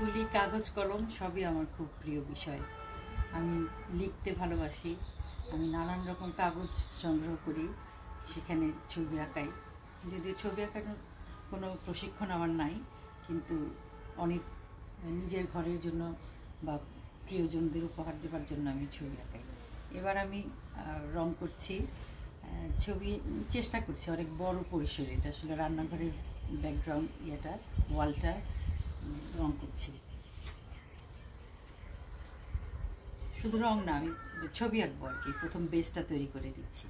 তুলি, কাগজ, কলম, সবই আমার খুব প্রিয় বিষয়। আমি লিখতে ভালোবাসি, আমি নানান রকম কাগজ সংগ্রহ করি, সেখানে ছবি আঁকাই। যদিও ছবি আঁকানোর কোনো প্রশিক্ষণ আমার নাই, কিন্তু অনেক নিজের ঘরের জন্য বা প্রিয়জনদের উপহার দেওয়ার জন্য আমি ছবি আঁকাই। এবার আমি রং করছি ছবি চেষ্টা করছি, অনেক বড় পরিসরে। এটা আসলে রান্নাঘরের ব্যাকগ্রাউন্ড ইয়েটা ওয়ালটা রং করছি। শুধু রং না, আমি ছবি আঁকবো আর কি, প্রথম বেসটা তৈরি করে দিচ্ছি।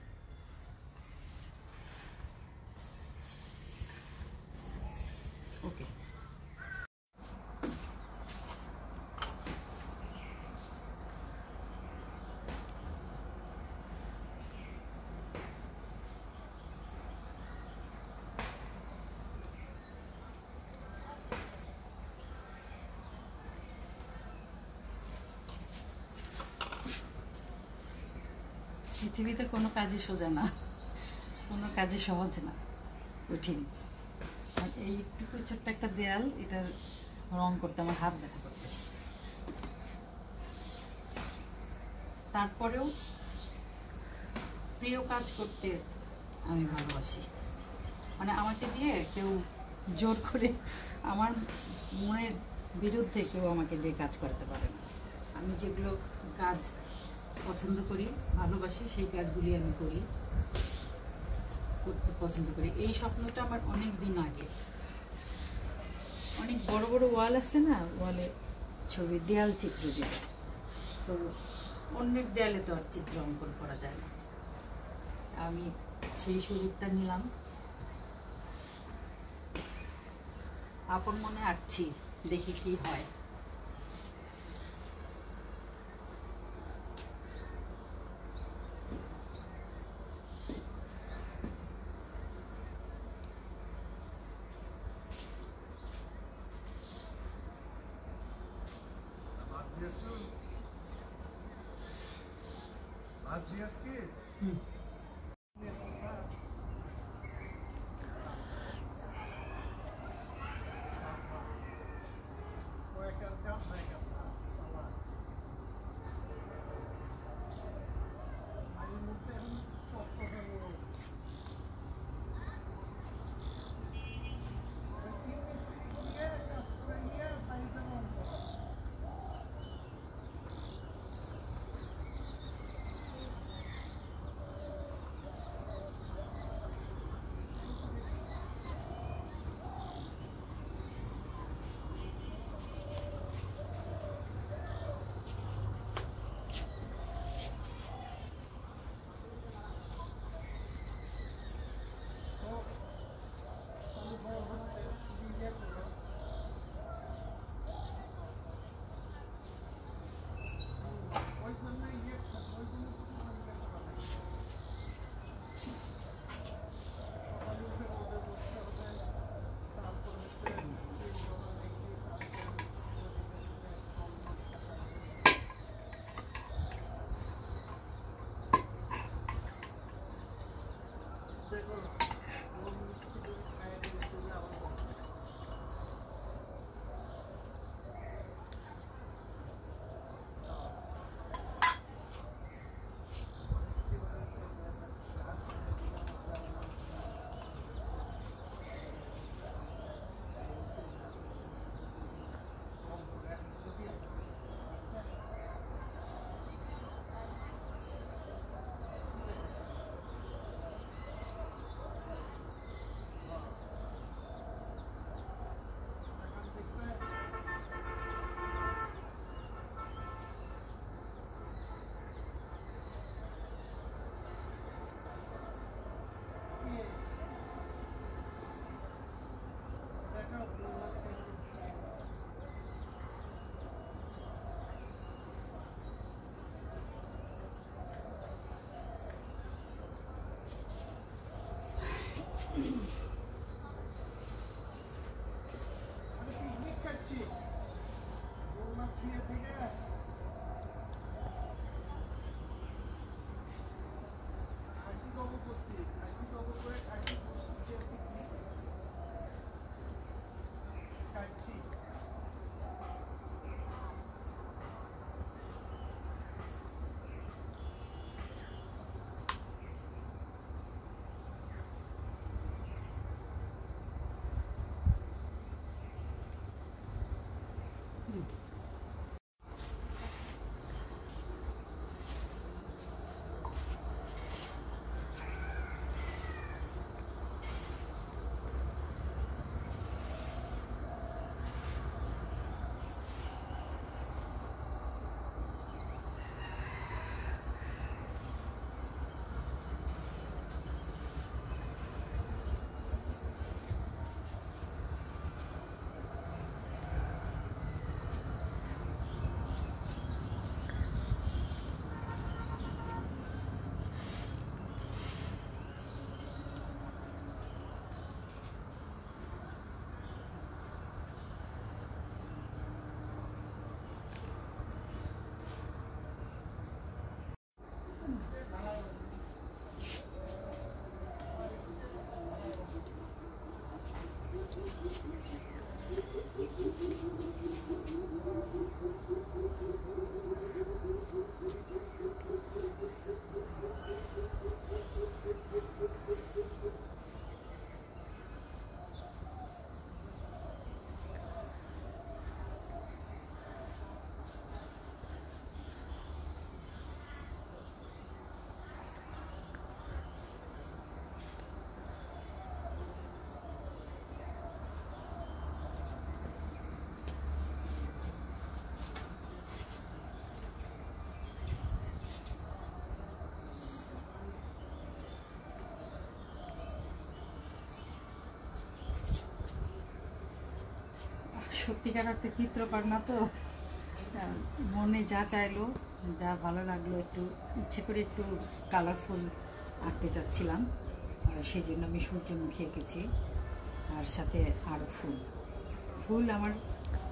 পৃথিবীতে কোনো কাজই সোজা না। কোনো কাজই সহজ না। কঠিন। আর এইটুকু ছোট্ট একটা দেয়াল, এটার রং করতে আমার হাত ব্যথা করতেছে। তারপরেও প্রিয় কাজ করতে আমি ভালোবাসি। মানে আমাকে দিয়ে কেউ জোর করে আমার মনের বিরুদ্ধে কেউ আমাকে দিয়ে কাজ করাতে পারে না। আমি যেগুলো কাজ পছন্দ করি ভালোবাসি সেই কাজগুলি আমি করি করতে পছন্দ করি। এই স্বপ্নটা আমার অনেক দিন আগে। অনেক বড় বড় ওয়াল আছে না ওয়ালে? ছবি দেয়াল চিত্র যেটা। তো অন্যের দেয়ালে তো আর চিত্র অঙ্কন করা যায় না। আমি সেই সুযোগটা নিলাম। আপন মনে আঁকছি দেখি কি হয়। have kids. Hmm. Thank you. সত্যিকার অর্থে চিত্রকর না তো। মনে যা চাইলো, যা ভালো লাগল, একটু ইচ্ছে করে একটু কালারফুল আঁকতে চাচ্ছিলাম। সেই জন্য আমি সূর্যমুখী এঁকেছি। আর সাথে আরও ফুল। ফুল আমার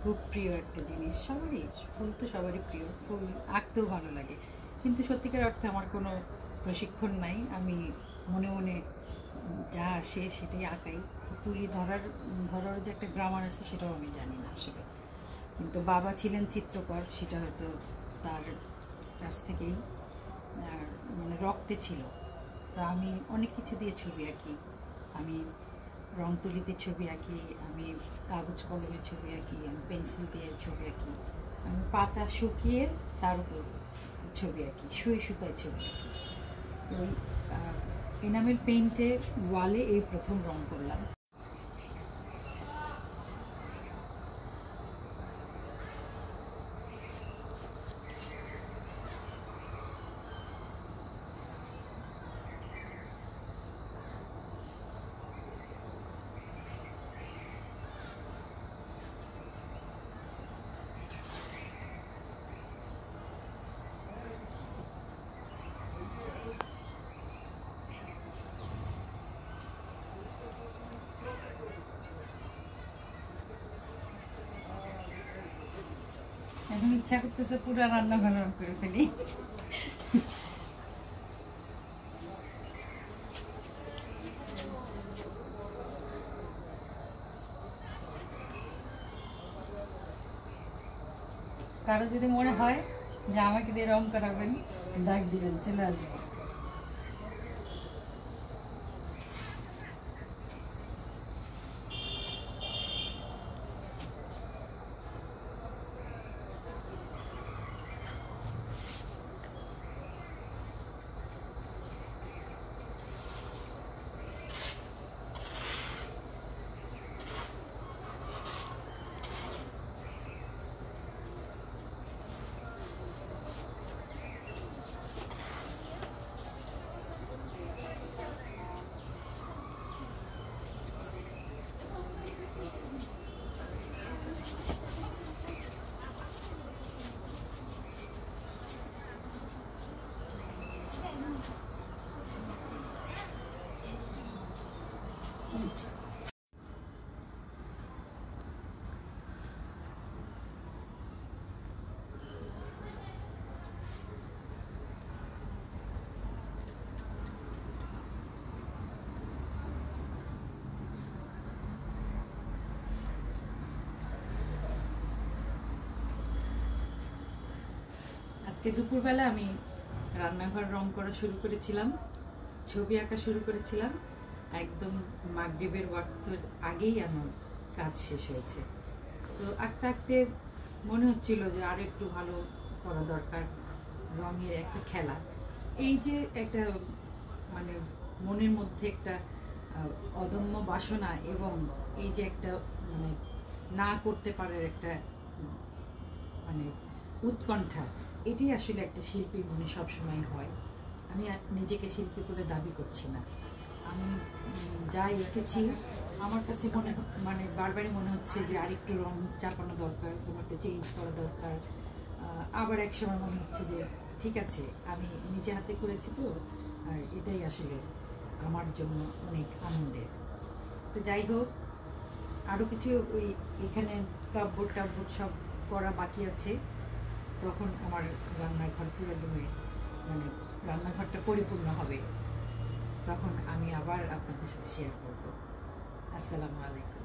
খুব প্রিয় একটা জিনিস। সবারই, ফুল তো সবারই প্রিয়। ফুল আঁকতেও ভালো লাগে। কিন্তু সত্যিকার অর্থে আমার কোনো প্রশিক্ষণ নাই। আমি মনে মনে যা আসে সেটাই আঁকাই। তুলি ধরার ধরার যে একটা গ্রামার আছে সেটাও আমি জানি না আসলে। কিন্তু বাবা ছিলেন চিত্রকর, সেটা হয়তো তার কাছ থেকেই। মানে রক্তে ছিল। তো আমি অনেক কিছু দিয়ে ছবি আঁকি। আমি রং তুলিতে ছবি আঁকি, আমি কাগজ কলমে ছবি আঁকি, আমি পেন্সিল দিয়ে ছবি আঁকি। আমি পাতা শুকিয়ে তার উপর ছবি আঁকি সুই সুতায় ছবি আঁকি। তো ওই এনামেল পেইন্টে ওয়ালে এই প্রথম রং করলাম এখন ইচ্ছা করতেছে পুরো রান্নাঘর করে ফেলি। কারও যদি মনে হয় যে আমাকে দিয়ে রং করাবেন ডাক দিবেন, চলে আসব। আজকে দুপুরবেলা আমি রান্নাঘর রং করা শুরু করেছিলাম, ছবি আঁকা শুরু করেছিলাম। একদম মাগরীবের ওয়াক্তের আগেই আমার কাজ শেষ হয়েছে। তো আঁকতে আঁকতে মনে হচ্ছিল যে আর একটু ভালো করা দরকার রঙের একটা খেলা। এই যে একটা মানে মনের মধ্যে একটা অদম্য বাসনা এবং এই যে একটা মানে না করতে পারার একটা মানে উৎকণ্ঠা এটি আসলে একটা শিল্পীর মনে সবসময় হয়। আমি নিজেকে শিল্পী করে দাবি করছি না। আমি উম, যা এঁকেছি আমার কাছে মনে মানে বারবারই মনে হচ্ছে যে আরেকটু রং চাপানো দরকার কোনো একটা চেঞ্জ করা দরকার। আবার এক সময় মনে হচ্ছে যে ঠিক আছে আমি নিজে হাতে করেছি তো আর এটাই আসলে আমার জন্য অনেক আনন্দের। তো যাই হোক আরও কিছু ওই এখানে কাপবোর্ড টাপবোর্ড সব করা বাকি আছে। তখন আমার রান্নাঘর পুরো দমে মানে রান্নাঘরটা পরিপূর্ণ হবে। তখন আমি আবার আপনাদের সাথে শেয়ার করব। আসসালামু আলাইকুম।